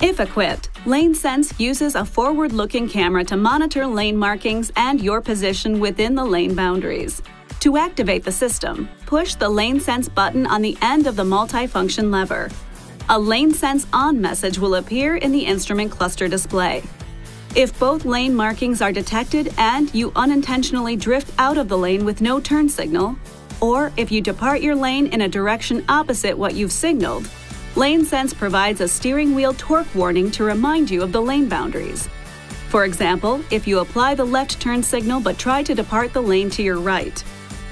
If equipped, Lane Sense uses a forward looking camera to monitor lane markings and your position within the lane boundaries. To activate the system, push the Lane Sense button on the end of the multifunction lever. A Lane Sense On message will appear in the instrument cluster display. If both lane markings are detected and you unintentionally drift out of the lane with no turn signal, or if you depart your lane in a direction opposite what you've signaled, Lane Sense provides a steering wheel torque warning to remind you of the lane boundaries. For example, if you apply the left turn signal but try to depart the lane to your right.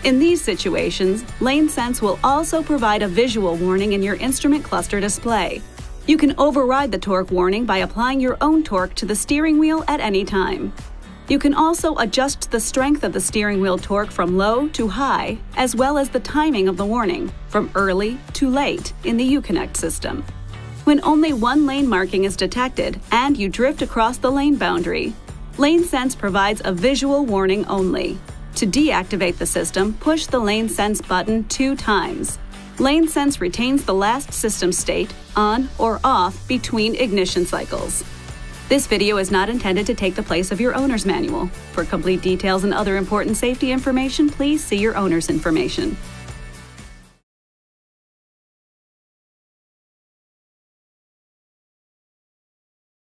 In these situations, Lane Sense will also provide a visual warning in your instrument cluster display. You can override the torque warning by applying your own torque to the steering wheel at any time. You can also adjust the strength of the steering wheel torque from low to high, as well as the timing of the warning, from early to late, in the Uconnect system. When only one lane marking is detected and you drift across the lane boundary, Lane Sense provides a visual warning only. To deactivate the system, push the Lane Sense button two times. Lane Sense retains the last system state, on or off, between ignition cycles. This video is not intended to take the place of your owner's manual. For complete details and other important safety information, please see your owner's information.